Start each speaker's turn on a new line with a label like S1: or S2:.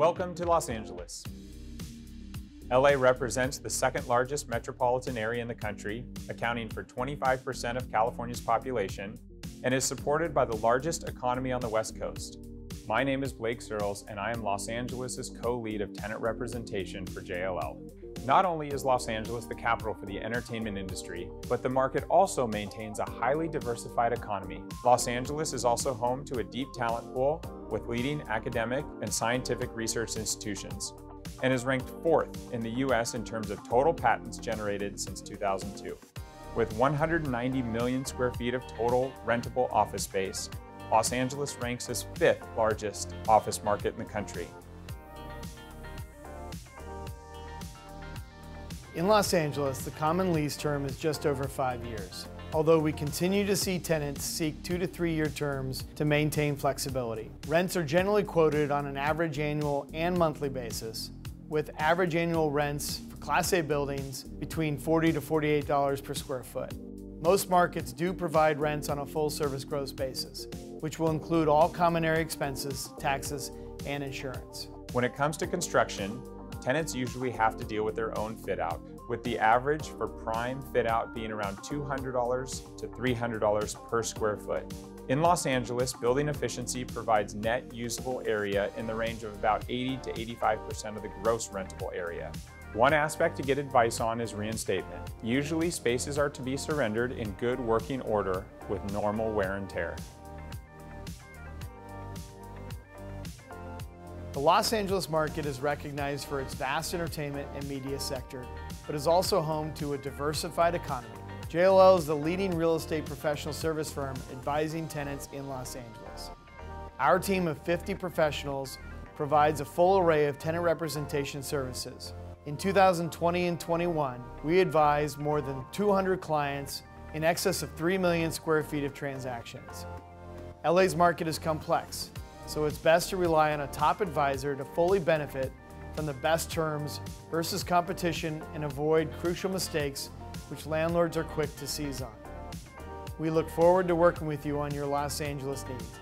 S1: Welcome to Los Angeles. LA represents the second largest metropolitan area in the country, accounting for 25% of California's population, and is supported by the largest economy on the West Coast. My name is Blake Searles, and I am Los Angeles' co-lead of tenant representation for JLL. Not only is Los Angeles the capital for the entertainment industry, but the market also maintains a highly diversified economy. Los Angeles is also home to a deep talent pool with leading academic and scientific research institutions, and is ranked fourth in the US in terms of total patents generated since 2002. With 190 million square feet of total rentable office space, Los Angeles ranks as fifth largest office market in the country
S2: In Los Angeles, the common lease term is just over five years, although we continue to see tenants seek two to three year terms to maintain flexibility. Rents are generally quoted on an average annual and monthly basis, with average annual rents for Class A buildings between 40 to $48 per square foot. Most markets do provide rents on a full service gross basis, which will include all common area expenses, taxes, and insurance.
S1: When it comes to construction, tenants usually have to deal with their own fit out, with the average for prime fit out being around $200 to $300 per square foot. In Los Angeles, building efficiency provides net usable area in the range of about 80 to 85% of the gross rentable area. One aspect to get advice on is reinstatement. Usually spaces are to be surrendered in good working order with normal wear and tear.
S2: The Los Angeles market is recognized for its vast entertainment and media sector, but is also home to a diversified economy. JLL is the leading real estate professional service firm advising tenants in Los Angeles. Our team of 50 professionals provides a full array of tenant representation services. In 2020 and 21, we advised more than 200 clients in excess of 3 million square feet of transactions. LA's market is complex, so it's best to rely on a top advisor to fully benefit from the best terms versus competition and avoid crucial mistakes which landlords are quick to seize on. We look forward to working with you on your Los Angeles needs.